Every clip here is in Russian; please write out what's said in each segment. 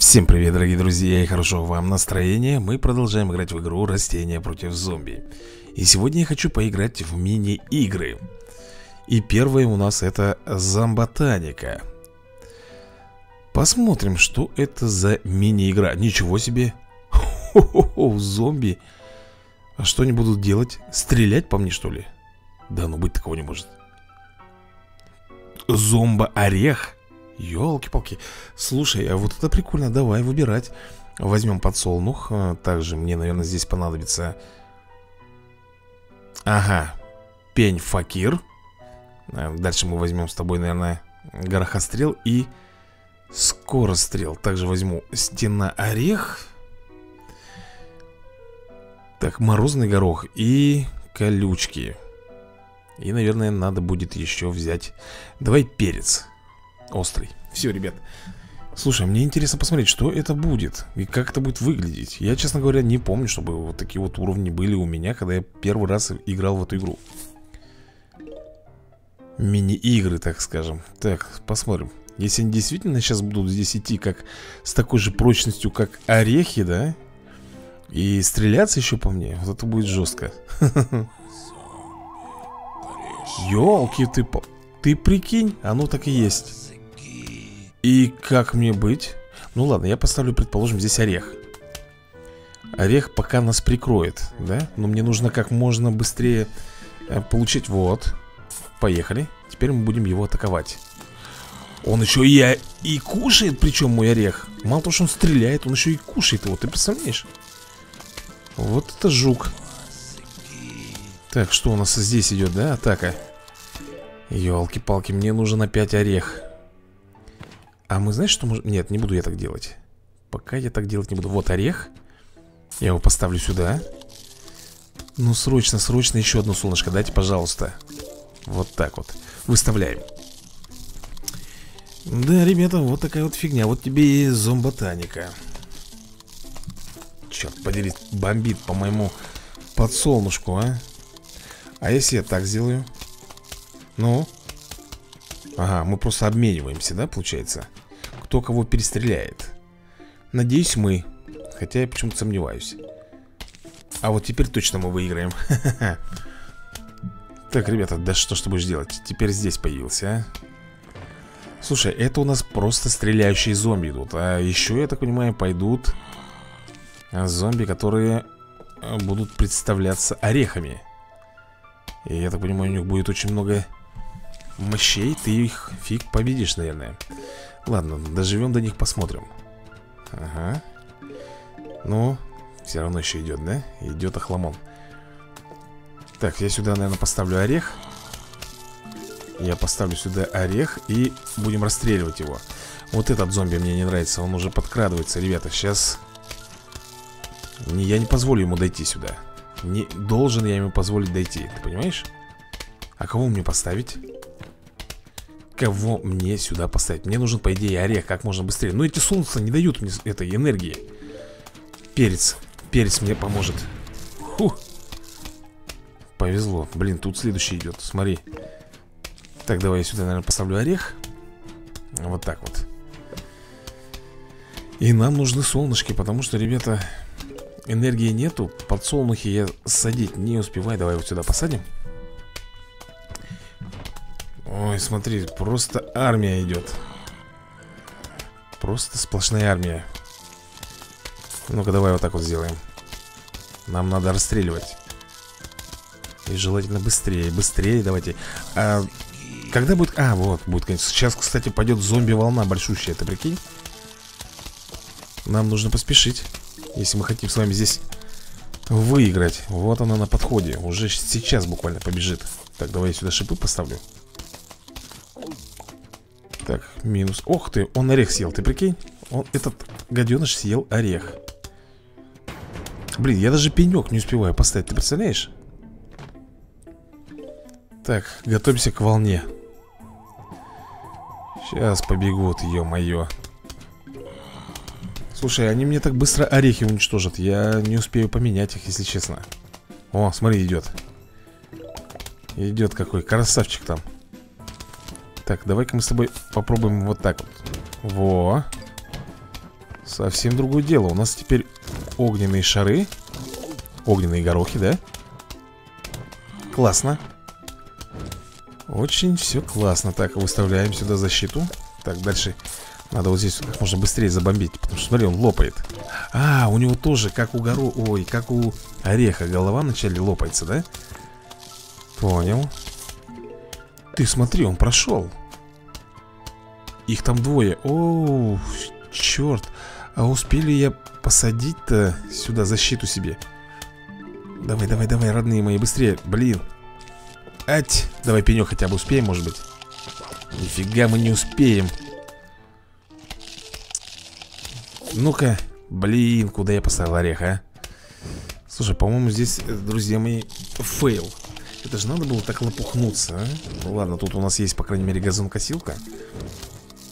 Всем привет, дорогие друзья, и хорошего вам настроения. Мы продолжаем играть в игру Растения против зомби И сегодня я хочу поиграть в мини-игры. И первое у нас это Зомботаника Посмотрим, что это за мини-игра. Ничего себе! Хо-хо-хо, зомби! А что они будут делать? Стрелять по мне, что ли? Да ну быть такого не может. Зомбо-орех Елки-палки. Слушай, а вот это прикольно, давай выбирать. Возьмем подсолнух. А, также мне, наверное, здесь понадобится... Ага. Пень факир. А, дальше мы возьмем с тобой, наверное, горохострел и скорострел. Также возьму стена орех. Так, морозный горох и колючки. И, наверное, надо будет еще взять... Давай перец острый. Все, ребят. Слушай, мне интересно посмотреть, что это будет И как это будет выглядеть. Я, честно говоря, не помню, чтобы вот такие вот уровни были у меня Когда я первый раз играл в эту игру. Мини-игры, так скажем. Так, посмотрим. Если они действительно сейчас будут здесь идти как С такой же прочностью, как орехи, да? И стреляться еще по мне Вот это будет жестко Ёлки ты, ты прикинь, оно так и есть и как мне быть? Ну ладно, я поставлю, предположим, здесь орех Орех пока нас прикроет, да? Но мне нужно как можно быстрее э, получить Вот Поехали Теперь мы будем его атаковать Он еще и, и кушает, причем мой орех Мало того, что он стреляет, он еще и кушает его Ты представляешь? Вот это жук Так, что у нас здесь идет, да, атака? Елки-палки, мне нужен опять орех а мы знаешь, что можем... Нет, не буду я так делать. Пока я так делать не буду. Вот орех. Я его поставлю сюда. Ну, срочно, срочно еще одно солнышко Дайте, пожалуйста. Вот так вот. Выставляем. Да, ребята, вот такая вот фигня. Вот тебе и зомботаника. Черт подери, бомбит по моему подсолнушку, а. А если я так сделаю? Ну? Ага, мы просто обмениваемся, да, получается? Кто кого перестреляет. Надеюсь мы Хотя я почему-то сомневаюсь. А вот теперь точно мы выиграем. Так, ребята, да что ж ты будешь делать? Теперь здесь появился, а? Слушай, это у нас просто стреляющие зомби идут А еще, я так понимаю, пойдут Зомби, которые э, будут представляться орехами. И я так понимаю, у них будет очень много мощей Ты их фиг победишь, наверное Ладно, доживем до них, посмотрим. Ага. Ну, все равно еще идет, да? Идет охламон. Так, я сюда, наверное, поставлю орех. Я поставлю сюда орех И будем расстреливать его. Вот этот зомби мне не нравится Он уже подкрадывается, ребята, сейчас Я не позволю ему дойти сюда. Не должен я ему позволить дойти Ты понимаешь? А кого мне поставить? Кого мне сюда поставить? Мне нужен, по идее, орех как можно быстрее. Но эти солнца не дают мне этой энергии. Перец. Перец мне поможет. Фух Повезло. Блин, тут следующий идет, смотри. Так, давай я сюда, наверное, поставлю орех. Вот так вот. И нам нужны солнышки Потому что, ребята, энергии нету. Подсолнухи я садить не успеваю. Давай вот сюда посадим Ой, смотри, просто армия идет. Просто сплошная армия. Ну-ка, давай вот так вот сделаем. Нам надо расстреливать. И желательно быстрее, быстрее давайте. А, Когда будет... А, вот, будет, конечно Сейчас, кстати, пойдет зомби-волна большущая, ты прикинь? Нам нужно поспешить Если мы хотим с вами здесь выиграть. Вот она на подходе. Уже сейчас буквально побежит. Так, давай я сюда шипы поставлю так, минус. Ох ты, он орех съел, ты прикинь? Он, этот гаденыш съел орех. Блин, я даже пенек не успеваю поставить, ты представляешь? Так, готовимся к волне. Сейчас побегут, ё-моё. Слушай, они мне так быстро орехи уничтожат Я не успею поменять их, если честно. О, смотри, идет. Идет какой красавчик там так, давай-ка мы с тобой попробуем вот так вот. Во. Совсем другое дело. У нас теперь огненные шары. Огненные горохи, да? Классно. Очень все классно. Так, выставляем сюда защиту. Так, дальше Надо вот здесь как можно быстрее забомбить Потому что, смотри, он лопает. А, у него тоже, как у горо... Ой, как у ореха Голова вначале лопается, да? Понял. Ты смотри, он прошел Их там двое. Оу, черт А успели я посадить-то сюда защиту себе? Давай, давай, давай, родные мои, быстрее. Блин. Ать, давай пенек хотя бы успеем, может быть? Нифига мы не успеем. Ну-ка Блин, куда я поставил орех, а? Слушай, по-моему, здесь, друзья мои, fail. Это же надо было так лопухнуться, а? Ну ладно, тут у нас есть, по крайней мере, газонкосилка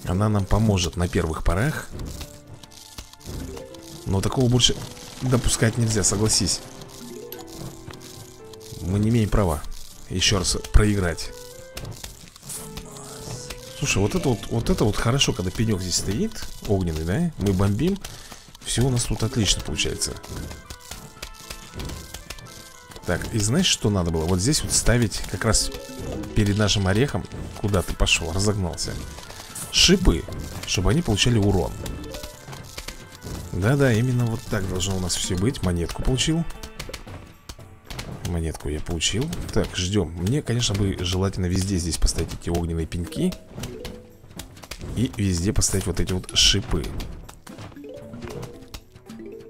Она нам поможет на первых порах. Но такого больше допускать нельзя, согласись. Мы не имеем права еще раз проиграть. Слушай, вот это вот, вот это вот хорошо, когда пенек здесь стоит Огненный, да? Мы бомбим. Все у нас тут отлично получается. Так, и знаешь, что надо было? Вот здесь вот ставить как раз перед нашим орехом. Куда ты пошел, разогнался Шипы, чтобы они получали урон. Да-да, именно вот так должно у нас все быть. Монетку получил. Монетку я получил. Так, ждем Мне, конечно, бы желательно везде здесь поставить эти огненные пеньки. И везде поставить вот эти вот шипы.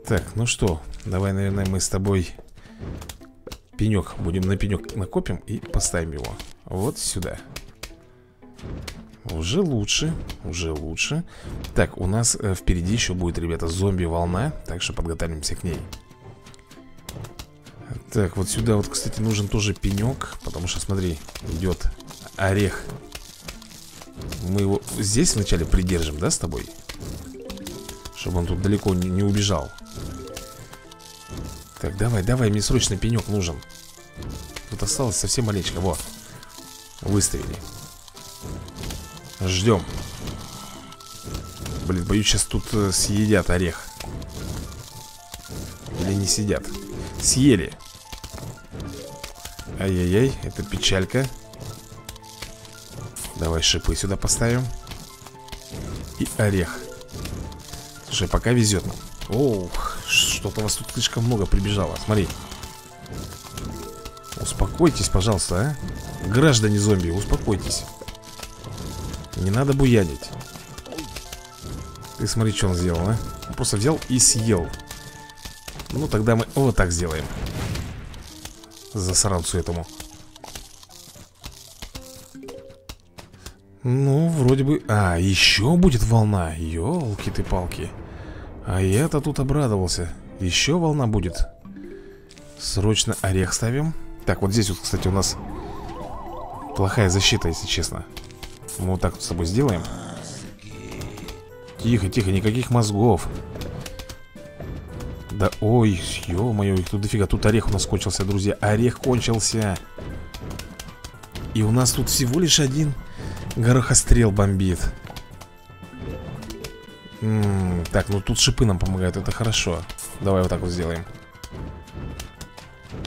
Так, ну что Давай, наверное, мы с тобой Пенек, будем на пенек накопим И поставим его вот сюда Уже лучше, уже лучше. Так, у нас э, впереди еще будет, ребята, зомби-волна Так что подготовимся к ней. Так, вот сюда вот, кстати, нужен тоже пенек Потому что, смотри, идет орех. Мы его здесь вначале придержим, да, с тобой? Чтобы он тут далеко не, не убежал. Так, давай, давай, мне срочно пенек нужен. Тут осталось совсем маленько, вот Выставили Ждем. Блин, боюсь, сейчас тут э, съедят орех. Или не сидят Съели. Ай-яй-яй, это печалька. Давай шипы сюда поставим. И орех. Слушай, пока везет. Нам Ох, что-то вас тут слишком много прибежало. Смотри. Успокойтесь, пожалуйста, а. Граждане зомби, успокойтесь Не надо буянить Ты смотри, что он сделал, а? Он просто взял и съел. Ну, тогда мы вот так сделаем. Засранцу этому. Ну, вроде бы... А, еще будет волна. Елки ты палки. А я-то тут обрадовался. Еще волна будет. Срочно орех ставим. Так, вот здесь вот, кстати, у нас Плохая защита, если честно Мы вот так с тобой сделаем. Тихо, тихо, никаких мозгов. Да ой, ё-моё, их тут дофига. Тут орех у нас кончился, друзья. Орех кончился. И у нас тут всего лишь один Горохострел бомбит. М -м, Так, ну тут шипы нам помогают, это хорошо. Давай вот так вот сделаем.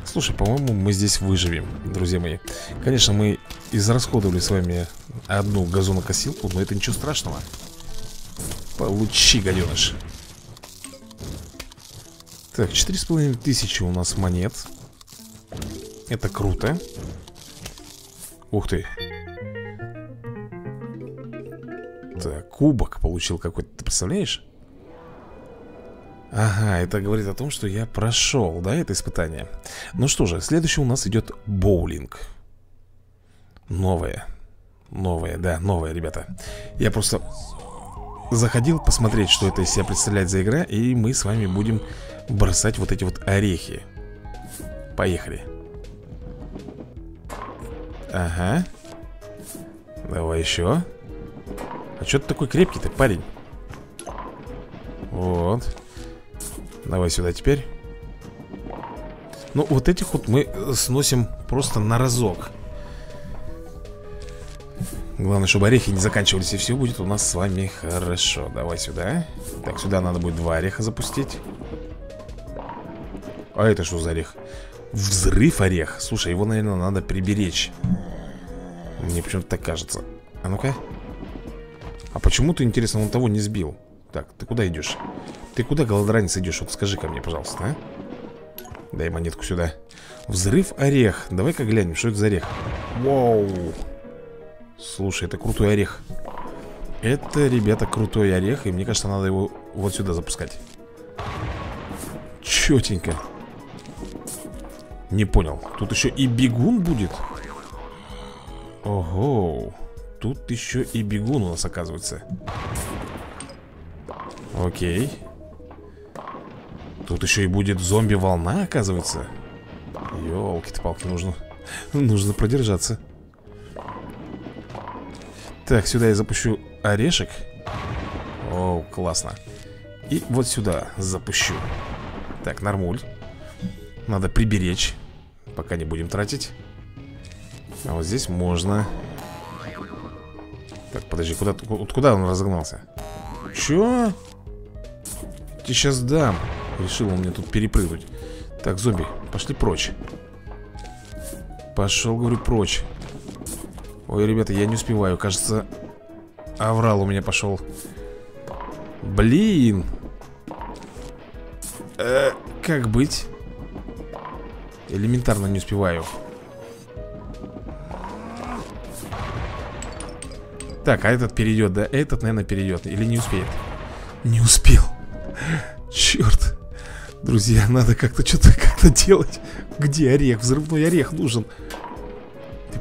Слушай, по-моему, мы здесь выживем, друзья мои. Конечно, мы израсходовали с вами одну газонокосилку Но это ничего страшного. Получи, гаденыш. Так, четыре с половиной тысячи у нас монет. Это круто. Ух ты. Так, кубок получил какой-то, ты представляешь? Ага, это говорит о том, что я прошел, да, это испытание. Ну что же, следующее у нас идет боулинг. Новое Новое, да, новое, ребята. Я просто заходил посмотреть, что это из себя представляет за игра И мы с вами будем бросать вот эти вот орехи. Поехали. Ага. Давай еще. А что ты такой крепкий-то, парень? Вот. Давай сюда теперь. Ну, вот этих вот мы сносим просто на разок Главное, чтобы орехи не заканчивались И все будет у нас с вами хорошо. Давай сюда. Так, сюда надо будет два ореха запустить. А это что за орех? Взрыв орех. Слушай, его, наверное, надо приберечь. Мне почему-то так кажется. А ну-ка. А почему ты, интересно, он того не сбил? Так, ты куда идешь? Ты куда, голодранец, идешь? Вот скажи ко мне, пожалуйста, а? Дай монетку сюда. Взрыв орех. Давай-ка глянем, что это за орех. Вау Слушай, это крутой орех. Это, ребята, крутой орех И мне кажется, надо его вот сюда запускать. Четенько Не понял. Тут еще и бегун будет? Ого. Тут еще и бегун у нас оказывается. Окей. Тут еще и будет зомби-волна, оказывается. Ёлки-то-палки, нужно Нужно продержаться так, сюда я запущу орешек. О, классно. И вот сюда запущу. Так, нормуль. Надо приберечь Пока не будем тратить. А вот здесь можно. Так, подожди, куда, куда он разогнался? Чё? Тебе сейчас дам. Решил он мне тут перепрыгнуть. Так, зомби, пошли прочь. Пошел, говорю, прочь Ой, ребята, я не успеваю Кажется, аврал у меня пошел Блин э, Как быть? Элементарно не успеваю Так, а этот перейдет, да? Этот, наверное, перейдет Или не успеет? Не успел Черт Друзья, надо как-то что-то как-то делать Где орех? Взрывной орех нужен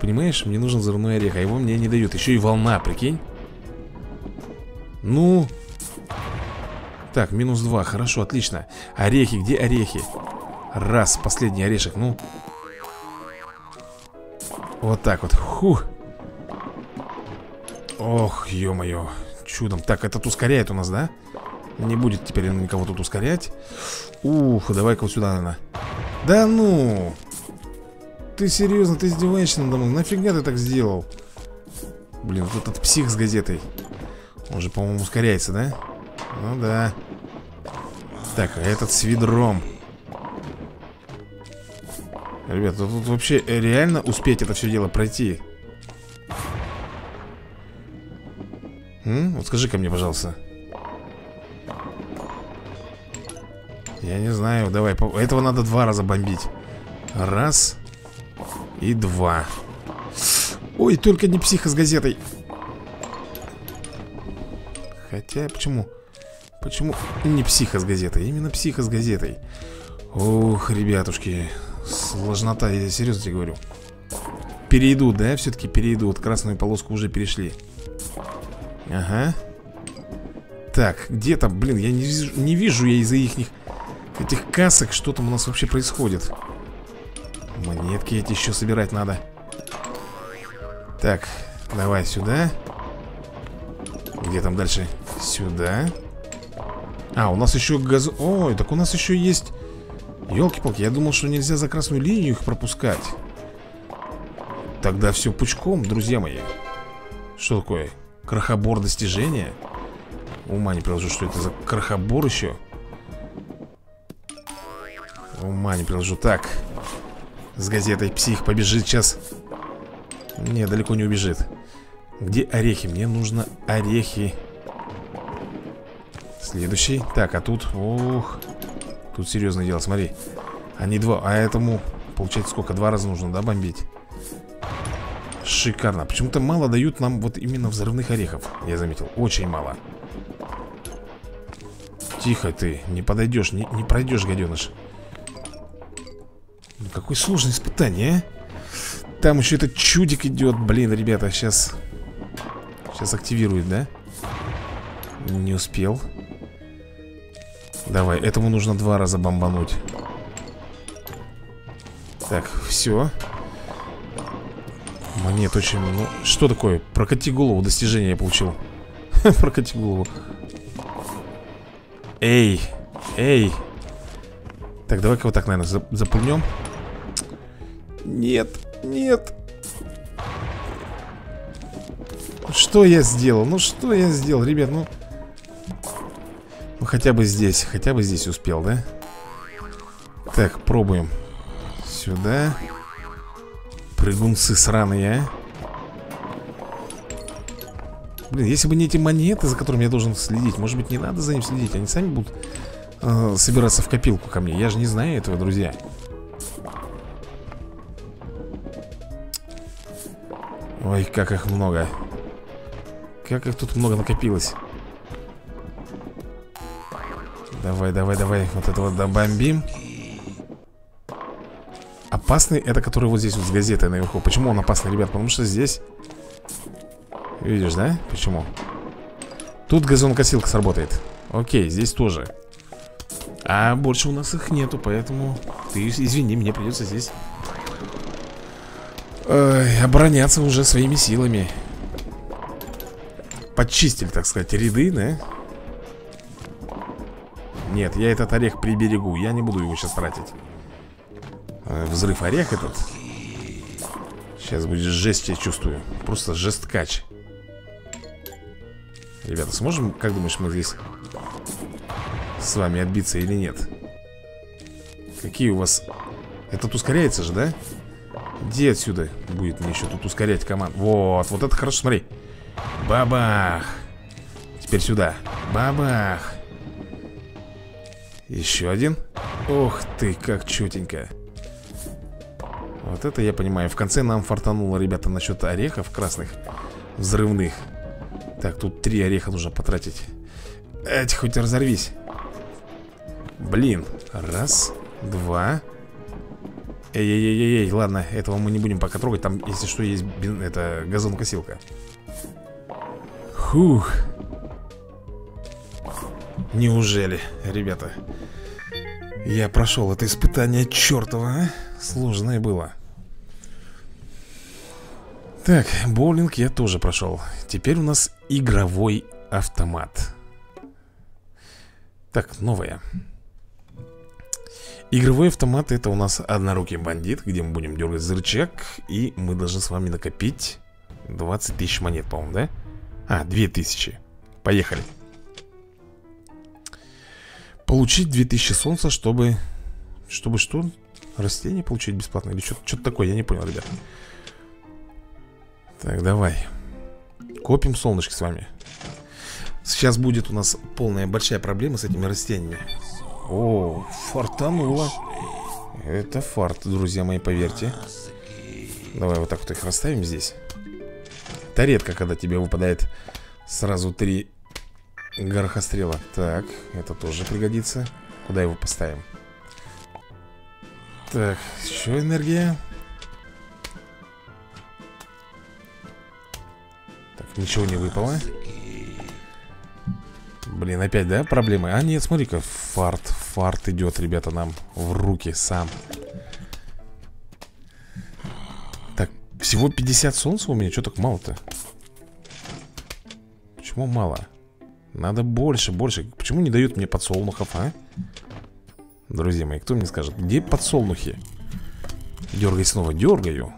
понимаешь, мне нужен взрывной орех, а его мне не дают. Еще и волна, прикинь. Ну. Так, минус два, хорошо, отлично. Орехи, где орехи? Раз, последний орешек, ну. Вот так вот, фух Ох, ё-моё. Чудом, так, этот ускоряет у нас, да? Не будет теперь никого тут ускорять. Ух, давай-ка вот сюда, наверное Да ну ты серьезно, ты издеваешься надо мной? Нафига ты так сделал? Блин, вот этот псих с газетой Он же, по-моему, ускоряется, да? Ну да Так, а этот с ведром Ребята, тут вообще реально успеть это все дело пройти? М? Вот скажи ко мне, пожалуйста Я не знаю, давай Этого надо два раза бомбить Раз и два. Ой, только не психа с газетой. Хотя, почему? Почему не психа с газетой? Именно психа с газетой. Ух, ребятушки Сложнота, я серьезно тебе говорю. Перейдут, да? Все-таки перейдут. Красную полоску уже перешли. Ага. Так, где там, блин, я не вижу, не вижу я из-за их Этих касок, что там у нас вообще происходит Монетки эти еще собирать надо. Так, давай сюда. Где там дальше? Сюда. А, у нас еще газ... Ой, так у нас еще есть Елки-палки, я думал, что нельзя за красную линию их пропускать. Тогда все пучком, друзья мои. Что такое? Крохобор достижения? Ума не приложу, что это за крохобор еще Ума не приложу. Так, с газетой Псих побежит сейчас Не, далеко не убежит. Где орехи? Мне нужно орехи. Следующий. Так, а тут, ух Тут серьезное дело, смотри Они два, а этому Получается сколько? Два раза нужно, да, бомбить? Шикарно. Почему-то мало дают нам вот именно взрывных орехов Я заметил, очень мало. Тихо ты, не подойдешь, не, не пройдешь, гаденыш ну какое сложное испытание, а? Там еще этот чудик идет Блин, ребята, сейчас Сейчас активирует, да? Не успел. Давай, этому нужно два раза бомбануть. Так, все Монет очень... Ну, что такое? Прокати голову, достижение я получил. Прокати голову Эй, эй. Так, давай-ка вот так, наверное, запульнем нет, нет. Что я сделал? Ну что я сделал, ребят, ну. Ну хотя бы здесь, хотя бы здесь успел, да? Так, пробуем. Сюда. Прыгунцы сраные, а. Блин, если бы не эти монеты, за которыми я должен следить Может быть не надо за ним следить? Они сами будут э, собираться в копилку ко мне. Я же не знаю этого, друзья Ой, как их много Как их тут много накопилось Давай, давай, давай Вот это вот добомбим Опасный это который вот здесь вот с газетой наверху Почему он опасный, ребят? Потому что здесь Видишь, да? Почему? Тут газонокосилка сработает Окей, здесь тоже А больше у нас их нету, поэтому Ты извини, мне придется здесь Ой, Обороняться уже своими силами Подчистили, так сказать, ряды, да? Нет, я этот орех приберегу Я не буду его сейчас тратить э, Взрыв орех этот Сейчас будет жесть, я чувствую Просто жесткач Ребята, сможем, как думаешь, мы здесь С вами отбиться или нет? Какие у вас... Этот ускоряется же, да? Где отсюда будет мне еще тут ускорять команду? Вот, вот это хорошо, смотри. Бабах. Теперь сюда. Бабах. Еще один. Ох ты, как четенько Вот это я понимаю. В конце нам фартануло, ребята, насчет орехов красных Взрывных. Так, тут три ореха нужно потратить. Эти, хоть разорвись. Блин. Раз, два Эй-эй-эй-эй, ладно, этого мы не будем пока трогать Там, если что, есть это газонокосилка. Фух. Неужели, ребята? Я прошел это испытание чертово, а? Сложное было. Так, боулинг я тоже прошел. Теперь у нас игровой автомат. Так, новое Игровой автомат это у нас однорукий бандит Где мы будем дергать за рычаг И мы должны с вами накопить 20 тысяч монет, по-моему, да? А, 2 тысячи Поехали Получить 2000 солнца, чтобы... Чтобы что? Растение получить бесплатно? Или что-то такое? Я не понял, ребят так, давай Копим солнышки с вами Сейчас будет у нас полная большая проблема с этими растениями О, фартануло. Это фарт, друзья мои, поверьте. Давай вот так вот их расставим здесь. Это редко, когда тебе выпадает сразу три горохострела. Так, это тоже пригодится. Куда его поставим? Так, еще энергия. Ничего не выпало Блин, опять, да, проблемы? А нет, смотри-ка, фарт, фарт идет, ребята, нам в руки сам Так, всего 50 солнца у меня, что так мало-то? Почему мало? Надо больше, больше Почему не дают мне подсолнухов, а? Друзья мои, кто мне скажет, где подсолнухи? Дергай снова, дергаю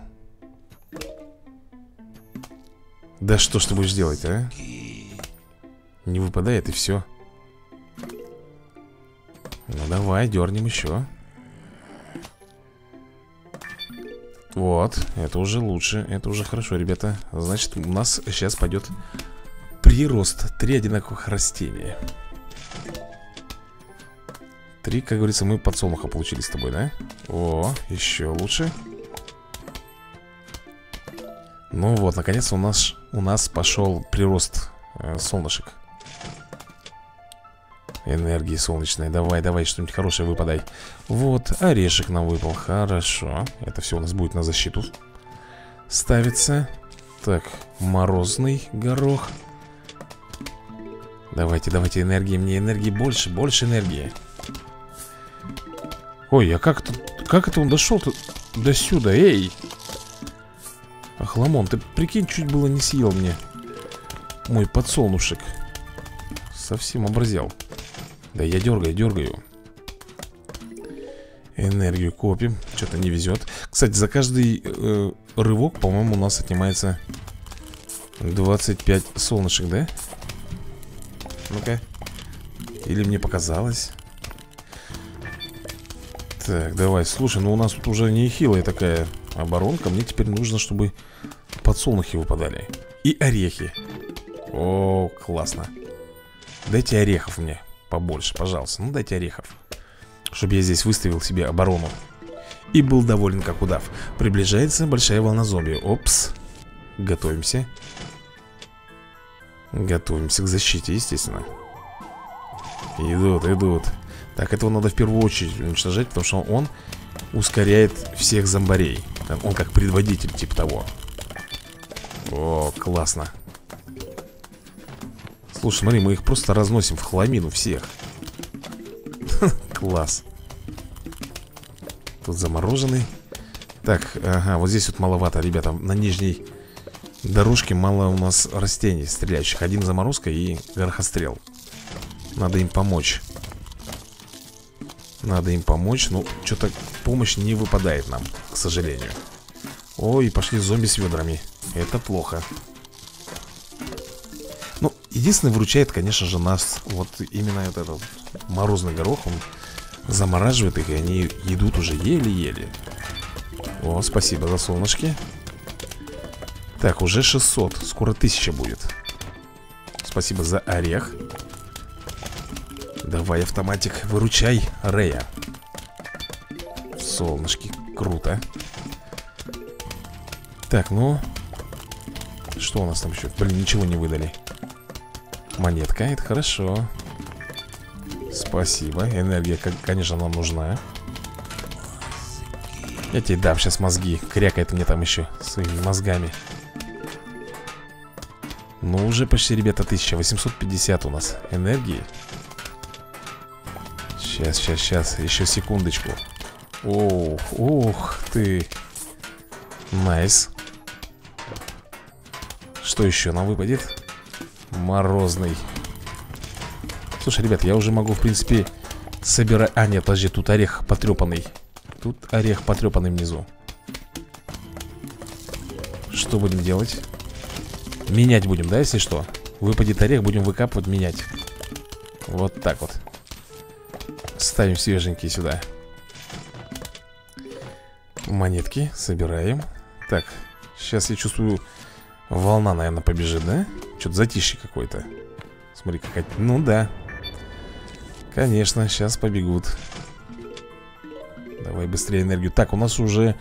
Да что ж ты будешь делать, а? Не выпадает и все Ну давай, дернем еще Вот, это уже лучше Это уже хорошо, ребята. Значит, у нас сейчас пойдет прирост. Три одинаковых растения. Три, как говорится, мы подсолнуха получили с тобой, да? О, еще лучше. Ну вот, наконец у нас, у нас пошел прирост э, солнышек Энергии солнечной. Давай, давай, что-нибудь хорошее выпадай. Вот, орешек нам выпал. Хорошо, это все у нас будет на защиту. Ставится. Так, морозный горох. Давайте, давайте энергии Мне энергии больше, больше энергии. Ой, а как это, как это он дошел-то до сюда? Эй! Охламон, ты прикинь, чуть было не съел мне Мой подсолнушек. Совсем образел Да я дергаю, дергаю. Энергию копим. Что-то не везет Кстати, за каждый э, рывок, по-моему, у нас отнимается 25 солнышек, да? Ну-ка. Или мне показалось? Так, давай, слушай, ну у нас тут уже не хилая такая оборонка. Мне теперь нужно, чтобы подсолнухи выпадали. И орехи. О, классно. Дайте орехов мне побольше, пожалуйста. Ну дайте орехов Чтобы я здесь выставил себе оборону. И был доволен как удав. Приближается большая волна зомби. Опс. Готовимся. Готовимся к защите, естественно. Идут, идут. Так, этого надо в первую очередь уничтожать Потому что он ускоряет всех зомбарей. Он как предводитель, типа того. О, классно Слушай, смотри, мы их просто разносим в хламину всех. Класс. Тут замороженный. Так, ага, вот здесь вот маловато, ребята. На нижней дорожке мало у нас растений стреляющих. Один заморозка и горохострел. Надо им помочь. Надо им помочь. Ну, что-то помощь не выпадает нам, к сожалению. Ой, пошли зомби с ведрами. Это плохо. Ну, единственное выручает, конечно же, нас Вот именно этот морозный горох Он замораживает их, и они идут уже еле-еле. О, спасибо за солнышки. Так, уже 600 Скоро 1000 будет. Спасибо за орех. Давай, автоматик, выручай Рея. Солнышки, круто. Так, ну Что у нас там еще? Блин, ничего не выдали Монетка, это хорошо. Спасибо, энергия, конечно, нам нужна. Я тебе дам сейчас мозги Крякает мне там еще своими мозгами. Ну, уже почти, ребята, 1850 у нас энергии. Сейчас, сейчас, сейчас, еще секундочку. Ох, ух ты. Nice. Что еще нам выпадет? Морозный. Слушай, ребят, я уже могу, в принципе, собирать... А, нет, подожди, тут орех потрепанный Тут орех потрепанный внизу. Что будем делать? Менять будем, да, если что? Выпадет орех, будем выкапывать, менять. Вот так вот. Ставим свеженькие сюда. Монетки собираем. Так, сейчас я чувствую Волна, наверное, побежит, да? Что-то затишье какое-то. Смотри, какая... Ну да. Конечно, сейчас побегут. Давай быстрее энергию. Так, у нас уже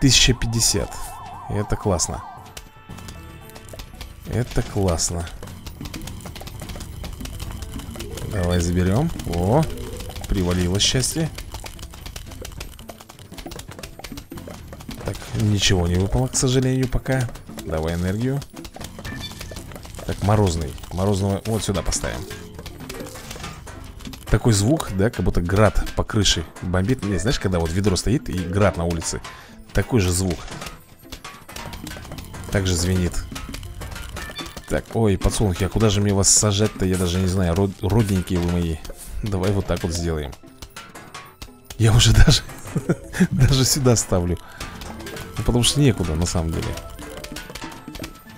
1050 Это классно. Это классно. Давай заберем. О, привалило счастье. Так, ничего не выпало, к сожалению, пока. Давай энергию Так, морозный. Морозного вот сюда поставим. Такой звук, да, как будто град по крыше бомбит. Не, знаешь, когда вот ведро стоит и град на улице? Такой же звук. Также звенит. Так, ой, подсолнухи, а куда же мне вас сажать-то? Я даже не знаю, род родненькие вы мои. Давай вот так вот сделаем. Я уже даже Даже сюда ставлю. Ну, Потому что некуда, на самом деле.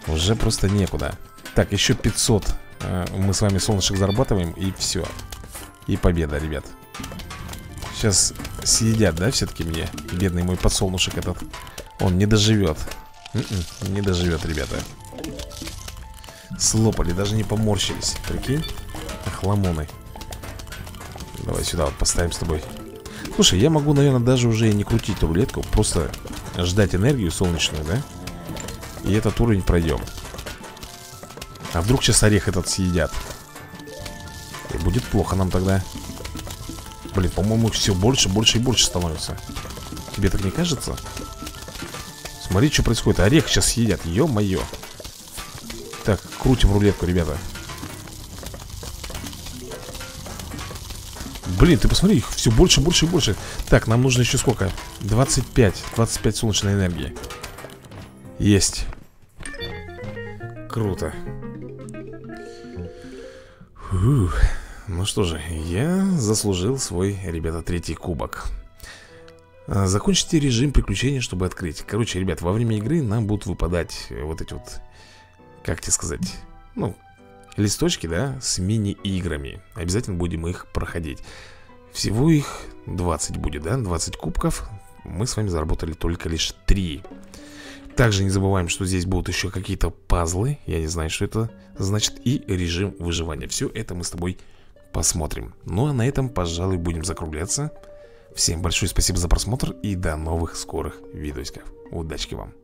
Уже просто некуда Так, еще 500 э, Мы с вами солнышек зарабатываем И все И победа, ребят. Сейчас съедят, да, все-таки мне? Бедный мой подсолнушек этот. Он не доживет м-м, Не доживет, ребята. Слопали, даже не поморщились. Прикинь? Охламоны Давай сюда вот поставим с тобой. Слушай, я могу, наверное, даже уже не крутить рулетку Просто ждать энергию солнечную, да? И этот уровень пройдем А вдруг сейчас орех этот съедят? И будет плохо нам тогда. Блин, по-моему, все больше, больше и больше становится. Тебе так не кажется? Смотри, что происходит. Орех сейчас съедят, ё-моё. Так, крутим рулетку, ребята. Блин, ты посмотри, их все больше, больше и больше. Так, нам нужно еще сколько? 25, 25 солнечной энергии. Есть. Круто Фух. Ну что же, я заслужил свой, ребята, третий кубок. А, Закончите режим приключения, чтобы открыть. Короче, ребят, во время игры нам будут выпадать вот эти вот Как тебе сказать Ну, листочки, да, с мини-играми. Обязательно будем их проходить. Всего их 20 будет, да, 20 кубков. Мы с вами заработали только лишь 3 также не забываем, что здесь будут еще какие-то пазлы. Я не знаю, что это значит. И режим выживания. Все это мы с тобой посмотрим. Ну а на этом, пожалуй, будем закругляться. Всем большое спасибо за просмотр И до новых скорых видосиков. Удачки вам